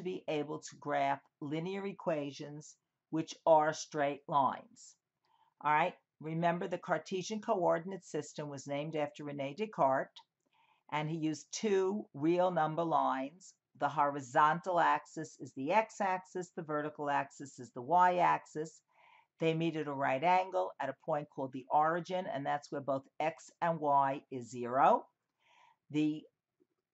to be able to graph linear equations which are straight lines. All right, remember the Cartesian coordinate system was named after Rene Descartes, and he used two real number lines. The horizontal axis is the x-axis, the vertical axis is the y-axis. They meet at a right angle at a point called the origin, and that's where both x and y is zero. The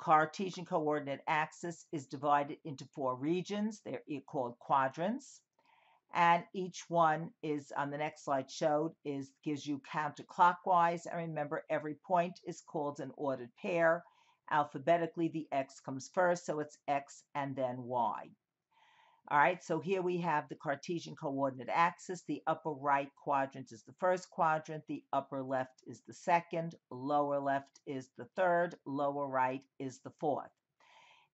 Cartesian coordinate axis is divided into four regions. They're called quadrants. And each one is on the next slide showed is gives you counterclockwise. And remember, every point is called an ordered pair. Alphabetically, the x comes first, so it's x and then y. All right, so here we have the Cartesian coordinate axis. The upper right quadrant is the first quadrant, the upper left is the second, lower left is the third, lower right is the fourth.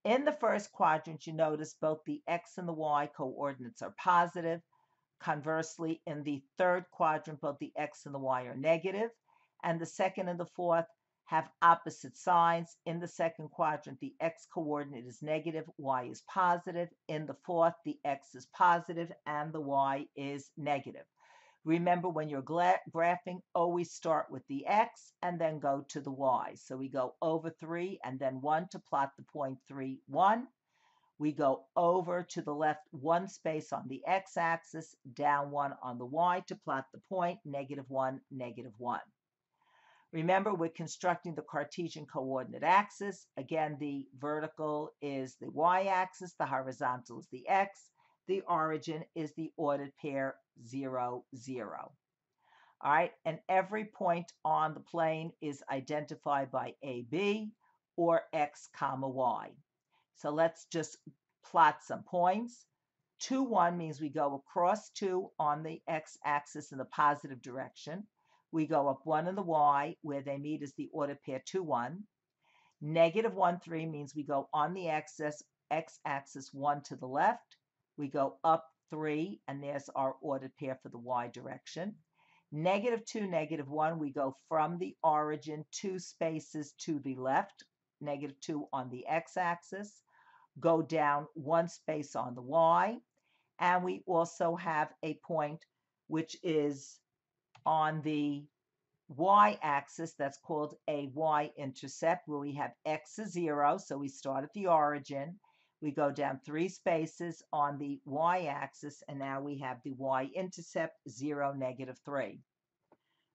In the first quadrant, you notice both the x and the y coordinates are positive. Conversely, in the third quadrant, both the x and the y are negative. and the second and the fourth have opposite signs. In the second quadrant, the x coordinate is negative, y is positive. In the fourth, the x is positive and the y is negative. Remember, when you're graphing, always start with the x and then go to the y. So we go over 3 and then 1 to plot the point 3, 1. We go over to the left one space on the x-axis, down 1 on the y to plot the point, negative 1, negative 1. Remember, we're constructing the Cartesian coordinate axis. Again, the vertical is the y-axis, the horizontal is the x, the origin is the ordered pair 0, 0. All right, and every point on the plane is identified by AB or x comma y. So let's just plot some points. 2, 1 means we go across 2 on the x-axis in the positive direction. We go up 1 in the y, where they meet is the ordered pair 2, 1. Negative 1, 3 means we go on the axis, x-axis 1 to the left. We go up 3, and there's our ordered pair for the y direction. Negative 2, negative 1, we go from the origin two spaces to the left, negative 2 on the x-axis, go down one space on the y, and we also have a point which is on the y-axis, that's called a y-intercept, where we have x is 0, so we start at the origin. We go down three spaces on the y-axis, and now we have the y-intercept, 0, negative 3.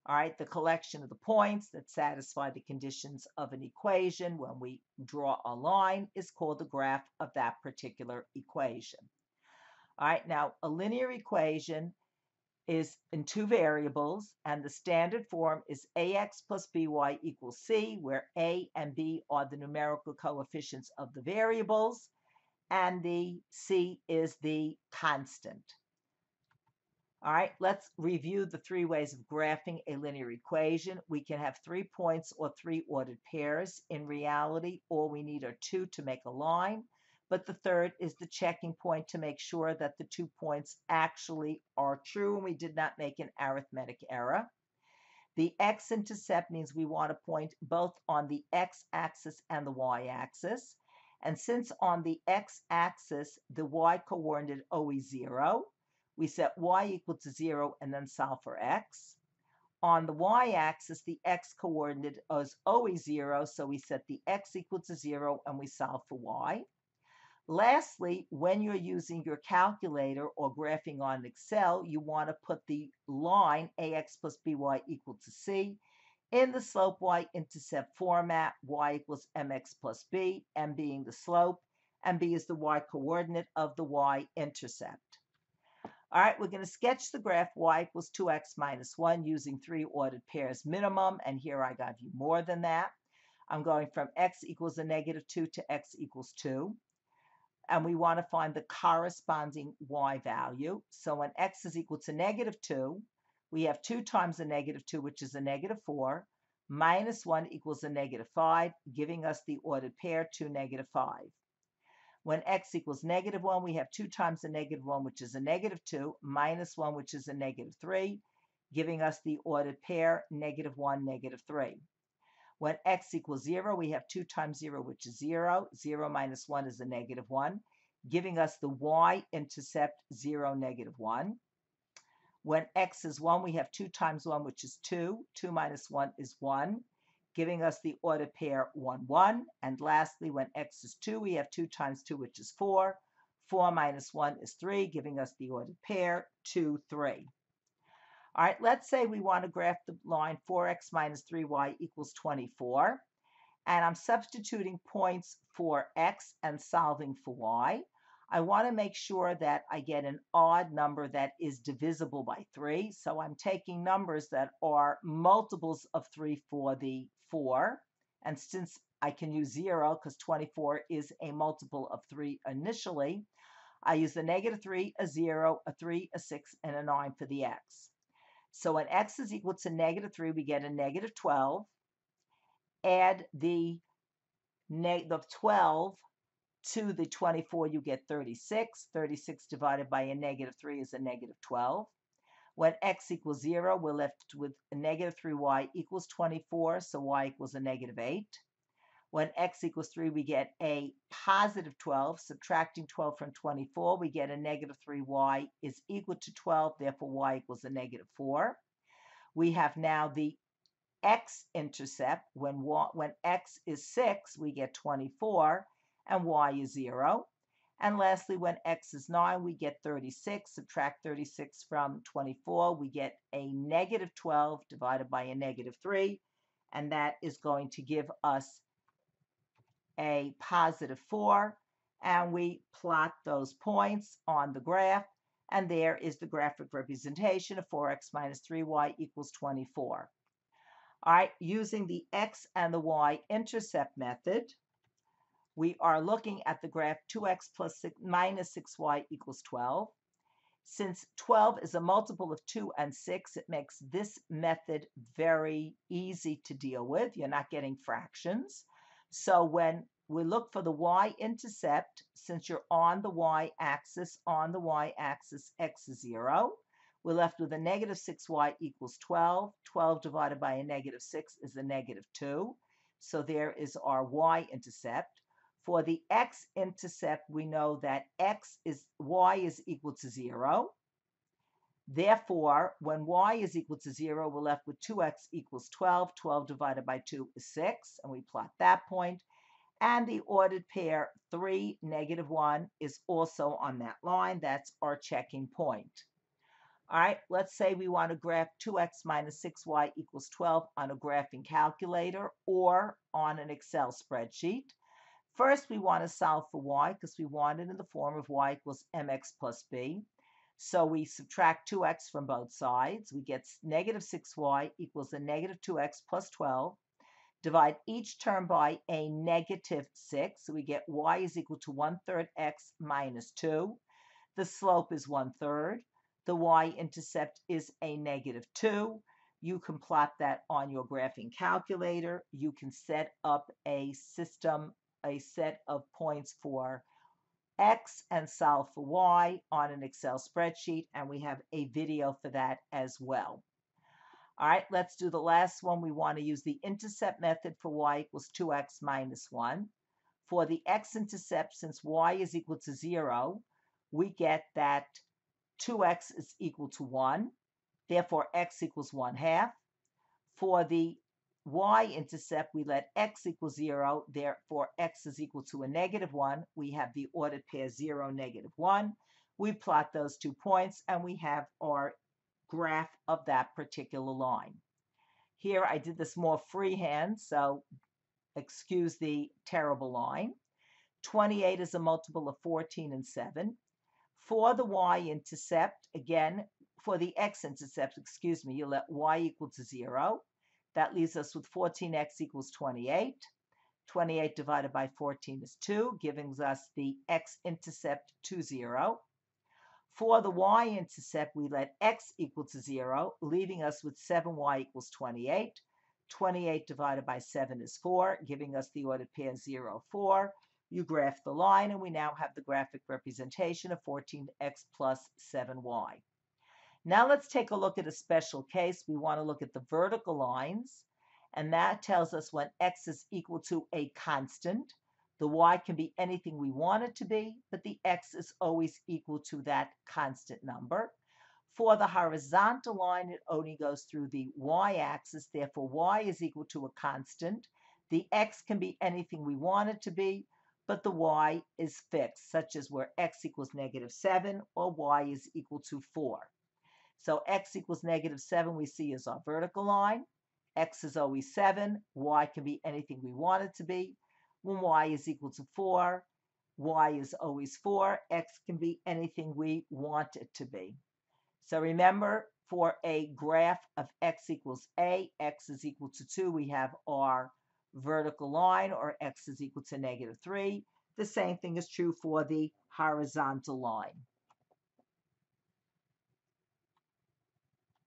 All right, the collection of the points that satisfy the conditions of an equation when we draw a line is called the graph of that particular equation. All right, now a linear equation is in two variables, and the standard form is ax plus by equals c, where a and b are the numerical coefficients of the variables, and the c is the constant. All right, let's review the three ways of graphing a linear equation. We can have three points or three ordered pairs. In reality, all we need are two to make a line but the third is the checking point to make sure that the two points actually are true and we did not make an arithmetic error. The x-intercept means we want to point both on the x-axis and the y-axis. And since on the x-axis, the y-coordinate always 0, we set y equal to 0 and then solve for x. On the y-axis, the x-coordinate is always 0, so we set the x equal to 0 and we solve for y. Lastly, when you're using your calculator or graphing on Excel, you want to put the line ax plus by equal to c in the slope y-intercept format, y equals mx plus b, m being the slope, and b is the y-coordinate of the y-intercept. All right, we're going to sketch the graph y equals 2x minus 1 using three ordered pairs minimum, and here I got you more than that. I'm going from x equals a negative 2 to x equals 2 and we want to find the corresponding y value. So when x is equal to negative 2, we have 2 times a negative 2, which is a negative 4, minus 1 equals a negative 5, giving us the ordered pair 2, negative 5. When x equals negative 1, we have 2 times a negative 1, which is a negative 2, minus 1, which is a negative 3, giving us the ordered pair negative 1, negative 3. When x equals 0, we have 2 times 0, which is 0. 0 minus 1 is a negative 1, giving us the y-intercept 0, negative 1. When x is 1, we have 2 times 1, which is 2. 2 minus 1 is 1, giving us the ordered pair 1, 1. And lastly, when x is 2, we have 2 times 2, which is 4. 4 minus 1 is 3, giving us the ordered pair 2, 3. All right, let's say we want to graph the line 4x minus 3y equals 24. And I'm substituting points for x and solving for y. I want to make sure that I get an odd number that is divisible by 3. So I'm taking numbers that are multiples of 3 for the 4. And since I can use 0 because 24 is a multiple of 3 initially, I use the negative 3, a 0, a 3, a 6, and a 9 for the x. So when x is equal to negative 3, we get a negative 12. Add the, negative 12 to the 24, you get 36. 36 divided by a negative 3 is a negative 12. When x equals 0, we're left with a negative 3y equals 24, so y equals a negative 8. When x equals 3, we get a positive 12. Subtracting 12 from 24, we get a negative 3y is equal to 12, therefore y equals a negative 4. We have now the x-intercept. When, when x is 6, we get 24 and y is 0. And lastly, when x is 9, we get 36. Subtract 36 from 24, we get a negative 12 divided by a negative 3. And that is going to give us a positive 4. And we plot those points on the graph. And there is the graphic representation of 4x minus 3y equals 24. All right, using the x and the y intercept method, we are looking at the graph 2x plus 6, minus 6y equals 12. Since 12 is a multiple of 2 and 6, it makes this method very easy to deal with. You're not getting fractions. So when we look for the y-intercept, since you're on the y-axis, on the y-axis, x is 0, we're left with a negative 6y equals 12. 12 divided by a negative 6 is a negative 2. So there is our y-intercept. For the x-intercept, we know that x is y is equal to 0. Therefore, when y is equal to 0, we're left with 2x equals 12. 12 divided by 2 is 6, and we plot that point. And the ordered pair 3, negative 1 is also on that line. That's our checking point. All right, let's say we want to graph 2x minus 6y equals 12 on a graphing calculator or on an Excel spreadsheet. First, we want to solve for y because we want it in the form of y equals mx plus b. So we subtract 2x from both sides. We get negative 6y equals a negative 2x plus 12. Divide each term by a negative 6. So we get y is equal to 1 third x minus 2. The slope is 1 third. The y-intercept is a negative 2. You can plot that on your graphing calculator. You can set up a system a set of points for X and solve for Y on an Excel spreadsheet, and we have a video for that as well. All right, let's do the last one. We want to use the intercept method for y equals 2x minus 1. For the x-intercept, since y is equal to 0, we get that 2x is equal to 1. Therefore, x equals 1 half. For the y-intercept, we let x equal 0. Therefore, x is equal to a negative 1. We have the ordered pair 0, negative 1. We plot those two points, and we have our graph of that particular line. Here, I did this more freehand, so excuse the terrible line. 28 is a multiple of 14 and 7. For the y-intercept, again, for the x-intercept, excuse me, you let y equal to 0. That leaves us with 14x equals 28. 28 divided by 14 is 2, giving us the x-intercept to 0. For the y-intercept, we let x equal to 0, leaving us with 7y equals 28. 28 divided by 7 is 4, giving us the ordered pair 0, 4. You graph the line, and we now have the graphic representation of 14x plus 7y. Now let's take a look at a special case. We want to look at the vertical lines, and that tells us when x is equal to a constant. The y can be anything we want it to be, but the x is always equal to that constant number. For the horizontal line, it only goes through the y-axis, therefore y is equal to a constant. The x can be anything we want it to be, but the y is fixed, such as where x equals negative 7 or y is equal to 4. So x equals negative 7 we see is our vertical line. x is always 7. y can be anything we want it to be. When y is equal to 4, y is always 4. x can be anything we want it to be. So remember, for a graph of x equals a, x is equal to 2, we have our vertical line, or x is equal to negative 3. The same thing is true for the horizontal line.